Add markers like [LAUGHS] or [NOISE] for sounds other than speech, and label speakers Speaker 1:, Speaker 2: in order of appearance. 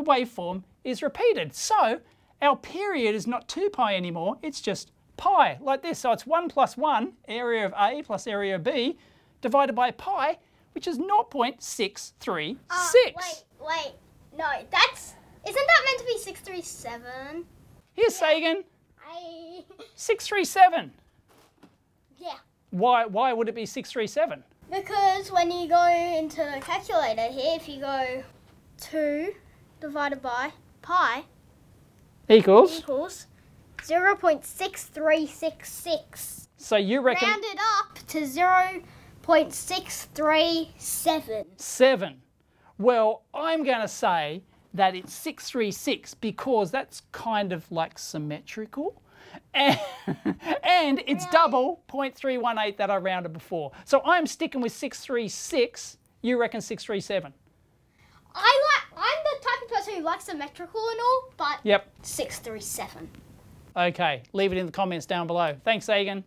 Speaker 1: the waveform is repeated. So our period is not 2 pi anymore, it's just pi, like this. So it's 1 plus 1, area of A plus area of B, divided by pi, which is 0.636.
Speaker 2: Uh, wait, wait. No, that's... Isn't that meant to be 637?
Speaker 1: Here's Sagan.
Speaker 2: I... [LAUGHS]
Speaker 1: 637.
Speaker 2: Yeah.
Speaker 1: Why, why would it be 637?
Speaker 2: Because when you go into the calculator here, if you go 2 divided by pi
Speaker 1: Equals?
Speaker 2: equals 0.6366.
Speaker 1: So you reckon
Speaker 2: Rounded up to 0.637.
Speaker 1: 7. Well, I'm going to say that it's 636 because that's kind of like symmetrical. And, [LAUGHS] and it's double 0.318 that I rounded before. So I'm sticking with 636. You reckon 637?
Speaker 2: I like. I'm the type of person symmetrical and all, but
Speaker 1: Yep.
Speaker 2: 637.
Speaker 1: Okay, leave it in the comments down below. Thanks, Sagan.